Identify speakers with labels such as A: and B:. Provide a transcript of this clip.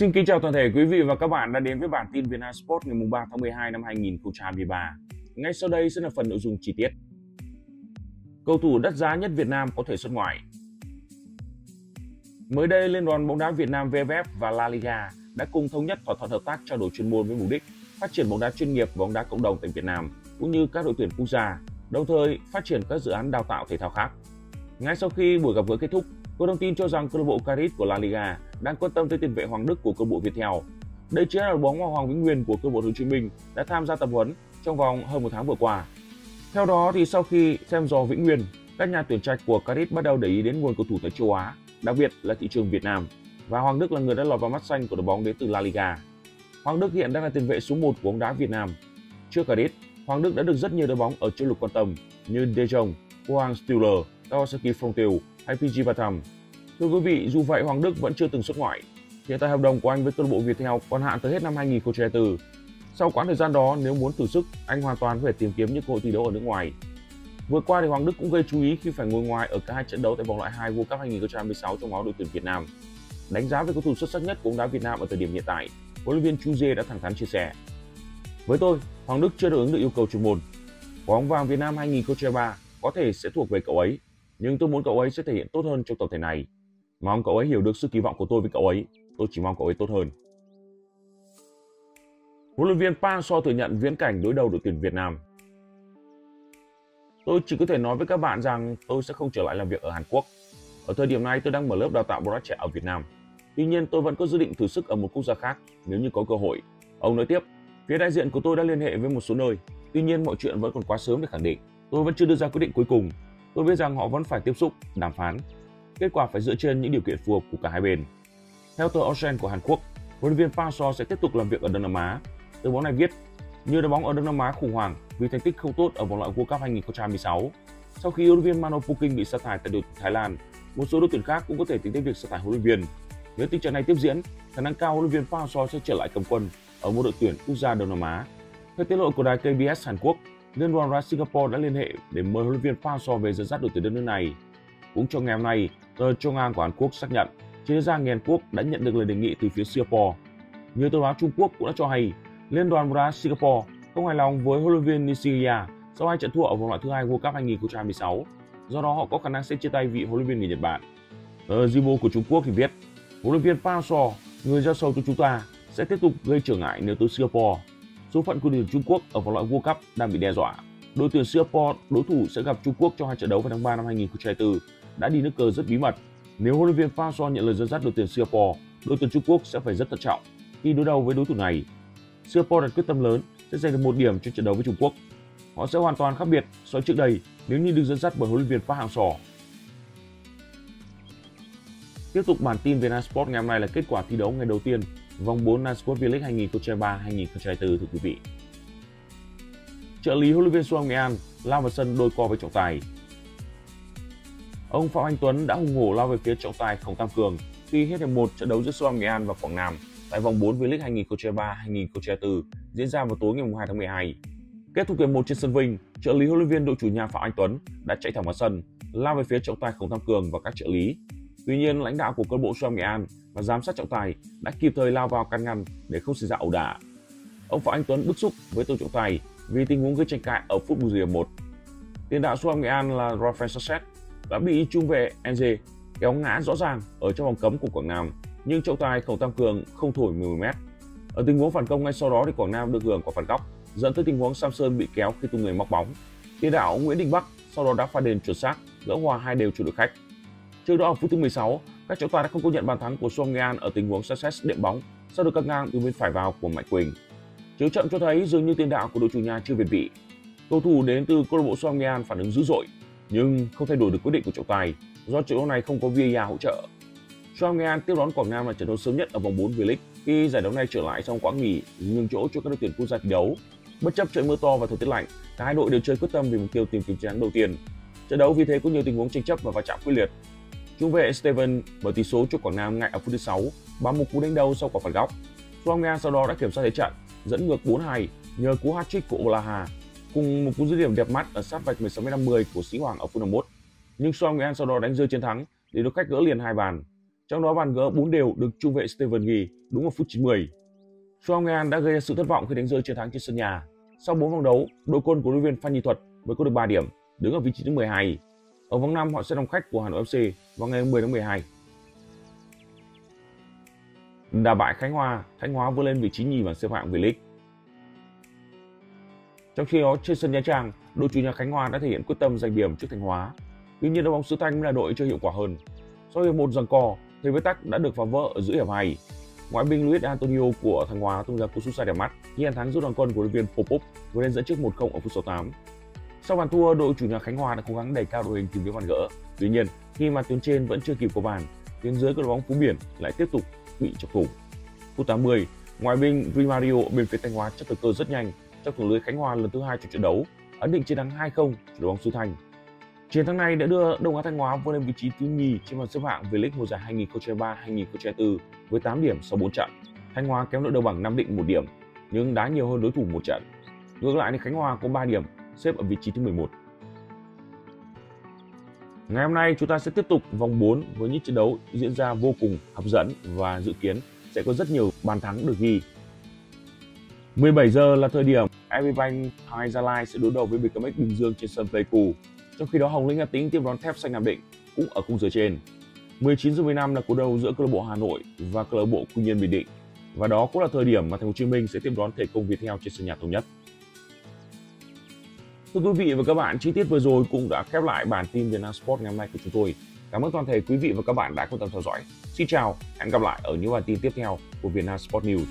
A: Xin kính chào toàn thể quý vị và các bạn đã đến với bản tin Vietnam Sport ngày 3 tháng 12 năm 2023. Ngay sau đây sẽ là phần nội dung chi tiết. Cầu thủ đắt giá nhất Việt Nam có thể xuất ngoại. Mới đây, Liên đoàn bóng đá Việt Nam VFF và La Liga đã cùng thống nhất thỏa thuận hợp tác trao đổi chuyên môn với mục đích phát triển bóng đá chuyên nghiệp và bóng đá cộng đồng tại Việt Nam cũng như các đội tuyển quốc gia, đồng thời phát triển các dự án đào tạo thể thao khác. Ngay sau khi buổi gặp gỡ kết thúc, có thông tin cho rằng câu lạc bộ Cadiz của La Liga đang quan tâm tới tiền vệ Hoàng Đức của câu lạc bộ Viettel. Đây chính là đội bóng mà Hoàng Vĩnh Nguyên của câu lạc bộ Hồ Chí Minh đã tham gia tập huấn trong vòng hơn một tháng vừa qua. Theo đó thì sau khi xem dò Vĩnh Nguyên, các nhà tuyển trạch của Cadiz bắt đầu để ý đến nguồn cầu thủ tại châu Á, đặc biệt là thị trường Việt Nam. Và Hoàng Đức là người đã lọt vào mắt xanh của đội bóng đến từ La Liga. Hoàng Đức hiện đang là tiền vệ số 1 của bóng đá Việt Nam. Trước Cadiz, Hoàng Đức đã được rất nhiều đội bóng ở châu lục quan tâm như De Jong, Hoàng Stühler, Kawasaki Frontale hay PG Batam. Thưa quý vị, dù vậy Hoàng Đức vẫn chưa từng xuất ngoại. Hiện tại hợp đồng của anh với câu lạc bộ Viettel còn hạn tới hết năm 2024. Sau quãng thời gian đó, nếu muốn thử sức, anh hoàn toàn có thể tìm kiếm những cơ hội thi đấu ở nước ngoài. Vừa qua thì Hoàng Đức cũng gây chú ý khi phải ngồi ngoài ở cả hai trận đấu tại vòng loại 2 World Cup 2026 trong áo đội tuyển Việt Nam. Đánh giá về cầu thủ xuất sắc nhất của bóng đá Việt Nam ở thời điểm hiện tại, huấn luyện viên Chu Dê đã thẳng thắn chia sẻ. Với tôi, Hoàng Đức chưa đáp ứng được yêu cầu chuyên môn. Quả bóng vàng Việt Nam 2023 có thể sẽ thuộc về cậu ấy, nhưng tôi muốn cậu ấy sẽ thể hiện tốt hơn trong tập thể này. Mong cậu ấy hiểu được sự kỳ vọng của tôi với cậu ấy. Tôi chỉ mong cậu ấy tốt hơn. Huấn luyện viên Park So thừa nhận viễn cảnh đối đầu đội tuyển Việt Nam. Tôi chỉ có thể nói với các bạn rằng tôi sẽ không trở lại làm việc ở Hàn Quốc. Ở thời điểm này tôi đang mở lớp đào tạo bóng đá trẻ ở Việt Nam. Tuy nhiên tôi vẫn có dự định thử sức ở một quốc gia khác nếu như có cơ hội. Ông nói tiếp, phía đại diện của tôi đã liên hệ với một số nơi. Tuy nhiên mọi chuyện vẫn còn quá sớm để khẳng định. Tôi vẫn chưa đưa ra quyết định cuối cùng. Tôi biết rằng họ vẫn phải tiếp xúc, đàm phán. Kết quả phải dựa trên những điều kiện phù hợp của cả hai bên. Theo tờ Ocean của Hàn Quốc, huấn luyện viên Park Seo sẽ tiếp tục làm việc ở Đông Nam Á. Tờ báo này viết, nhiều đội bóng ở Đông Nam Á khủng hoảng vì thành tích không tốt ở vòng loại World Cup 2026. Sau khi huấn luyện viên Mano Puking bị sa thải tại đội tuyển Thái Lan, một số đội tuyển khác cũng có thể tính tới việc sa thải huấn luyện viên. Nếu tình trạng này tiếp diễn, khả năng cao huấn luyện viên Park Seo sẽ trở lại cầm quân ở một đội tuyển quốc gia Đông Nam Á. Theo tiết lộ của đài KBS Hàn Quốc, Liên đoàn ra Singapore đã liên hệ để mời huấn luyện viên Park Hang-seo về dẫn dắt đội tuyển đất nước này. Cũng trong ngày hôm nay, tờ Chongang của Hàn Quốc xác nhận chuyên gia người Hàn Quốc đã nhận được lời đề nghị từ phía Singapore. Nhiều tờ báo Trung Quốc cũng đã cho hay Liên đoàn bóng Singapore không hài lòng với huấn luyện viên Nishiya sau hai trận thua ở vòng loại thứ hai World Cup 2016. Do đó họ có khả năng sẽ chia tay vị huấn luyện viên người Nhật Bản. Tờ Jibo của Trung Quốc thì viết huấn luyện viên Park Hang-seo, người giao sâu cho chúng ta, sẽ tiếp tục gây trở ngại nếu tới Singapore. Số phận của đội tuyển Trung Quốc ở vòng loại World Cup đang bị đe dọa. Đội tuyển Singapore đối thủ sẽ gặp Trung Quốc trong hai trận đấu vào tháng 3 năm 2024 đã đi nước cờ rất bí mật. Nếu huấn luyện viên Park Hang-seo nhận lời dẫn dắt đội tuyển Singapore, đội tuyển Trung Quốc sẽ phải rất thận trọng khi đối đầu với đối thủ này. Singapore đặt quyết tâm lớn sẽ giành được một điểm trong trận đấu với Trung Quốc. Họ sẽ hoàn toàn khác biệt so với trước đây nếu như được dẫn dắt bởi huấn luyện viên Park Hang-seo. Tiếp tục bản tin Vietnam Sport ngày hôm nay là kết quả thi đấu ngày đầu tiên vòng 4 Nasport V-League 2023-2024 thưa quý vị. Trợ lý huấn luyện viên Suang Nghệ An lao vào sân đôi co với trọng tài. Ông Phạm Anh Tuấn đã hùng hổ lao về phía trọng tài Khổng Tam Cường khi hết hiệp một trận đấu giữa Suang Nghệ An và Quảng Nam tại vòng 4 V-League 2023-2024 diễn ra vào tối ngày 2 tháng 12. Kết thúc hiệp một trên sân Vinh, trợ lý huấn luyện viên đội chủ nhà Phạm Anh Tuấn đã chạy thẳng vào sân, lao về phía trọng tài Khổng Tam Cường và các trợ lý. Tuy nhiên, lãnh đạo của câu bộ Suang Nghệ An và giám sát trọng tài đã kịp thời lao vào can ngăn để không xảy ra ẩu đả. Ông Phạm Anh Tuấn bức xúc với tổ trọng tài vì tình huống gây tranh cãi ở phút bù giờ một. Tiền đạo Suang Nghệ An là Rafael Sasset đã bị trung vệ NG kéo ngã rõ ràng ở trong vòng cấm của Quảng Nam, nhưng trọng tài Khổng Tam Cường không thổi 10 mét. Ở tình huống phản công ngay sau đó thì Quảng Nam được hưởng quả phản góc, dẫn tới tình huống Samson bị kéo khi tung người móc bóng. Tiền đạo Nguyễn Đình Bắc sau đó đã pha đền chuẩn xác, gỡ hòa hai đều chủ đội khách. Trước đó ở phút thứ 16, các trọng tài đã không công nhận bàn thắng của Song Ngan ở tình huống Sanchez đệm bóng sau được cắt ngang từ bên phải vào của Mạnh Quỳnh. Chiếu chậm cho thấy dường như tiền đạo của đội chủ nhà chưa việt vị. Cầu thủ đến từ câu lạc bộ Song Ngan phản ứng dữ dội, nhưng không thay đổi được quyết định của trọng tài do trận đấu này không có VAR hỗ trợ. Song Ngan tiếp đón Quảng Nam là trận đấu sớm nhất ở vòng 4 V-League khi giải đấu này trở lại sau quãng nghỉ nhường chỗ cho các đội tuyển quốc gia thi đấu. Bất chấp trời mưa to và thời tiết lạnh, cả hai đội đều chơi quyết tâm vì mục tiêu tìm kiếm chiến thắng đầu tiên. Trận đấu vì thế có nhiều tình huống tranh chấp và va chạm quyết liệt. Trung vệ Steven mở tỷ số cho Quảng Nam ngay ở phút thứ 6 bằng một cú đánh đầu sau quả phạt góc. Swansea sau đó đã kiểm soát thế trận, dẫn ngược 4-2 nhờ cú hat-trick của Olaha cùng một cú dứt điểm đẹp mắt ở sát vạch 16m50 của Sĩ Hoàng ở phút 51. Nhưng Swansea sau đó đánh rơi chiến thắng để được khách gỡ liền hai bàn. Trong đó bàn gỡ 4 đều được trung vệ Steven ghi đúng ở phút 90. Swan đã gây ra sự thất vọng khi đánh rơi chiến thắng trên sân nhà. Sau 4 vòng đấu, đội quân của huấn luyện viên Phan Nhi Thuật mới có được 3 điểm, đứng ở vị trí thứ 12. Ở vòng 5 họ sẽ đồng khách của Hà Nội FC vào ngày 10 tháng 12. Đà bại Khánh Hòa, Thanh Hóa vươn lên vị trí nhì bảng xếp hạng V-League. Trong khi đó trên sân Nha Trang, đội chủ nhà Khánh Hòa đã thể hiện quyết tâm giành điểm trước Thanh Hóa. Tuy nhiên đội bóng xứ Thanh là đội chơi hiệu quả hơn. Sau hiệp một giằng co, thì với tắc đã được phá vỡ ở giữa hiệp 2. Ngoại binh Luis Antonio của Thanh Hóa tung ra cú sút xa đẹp mắt khi bàn thắng giúp đoàn quân của đội viên Popov vươn lên dẫn trước 1-0 ở phút 68. Sau bàn thua, đội chủ nhà Khánh Hòa đã cố gắng đẩy cao đội hình tìm kiếm bàn gỡ. Tuy nhiên, khi mà tuyến trên vẫn chưa kịp có bàn, tuyến dưới của đội bóng Phú Biển lại tiếp tục bị chọc thủng. Phút 80, ngoài binh Rimario bên phía Thanh Hóa chấp thời cơ rất nhanh trong thủ lưới Khánh Hòa lần thứ hai trong trận đấu, ấn định chiến thắng 2-0 cho đội bóng xứ Thành. Chiến thắng này đã đưa Đông Á Thanh Hóa vươn lên vị trí thứ nhì trên bảng xếp hạng V-League mùa giải 2023-2024 với 8 điểm sau 4 trận. Thanh Hóa kéo đội đầu bảng Nam Định một điểm, nhưng đá nhiều hơn đối thủ một trận. Ngược lại thì Khánh Hòa có 3 điểm, xếp ở vị trí thứ 11. Ngày hôm nay chúng ta sẽ tiếp tục vòng 4 với những trận đấu diễn ra vô cùng hấp dẫn và dự kiến sẽ có rất nhiều bàn thắng được ghi. 17 giờ là thời điểm Agribank Hai Gia Lai sẽ đối đầu với BKMX Bình Dương trên sân Pleiku. Trong khi đó Hồng Lĩnh Hà Tĩnh tiếp đón Thép Xanh Nam Định cũng ở khung giờ trên. 19 giờ 15 là cuộc đấu giữa câu lạc bộ Hà Nội và câu lạc bộ Quy Nhơn Bình Định. Và đó cũng là thời điểm mà Thành phố Hồ Chí Minh sẽ tiếp đón thể công Viettel trên sân nhà thống nhất. Thưa quý vị và các bạn, chi tiết vừa rồi cũng đã khép lại bản tin Vietnam Sport ngày hôm nay của chúng tôi. Cảm ơn toàn thể quý vị và các bạn đã quan tâm theo dõi. Xin chào, hẹn gặp lại ở những bản tin tiếp theo của Vietnam Sport News.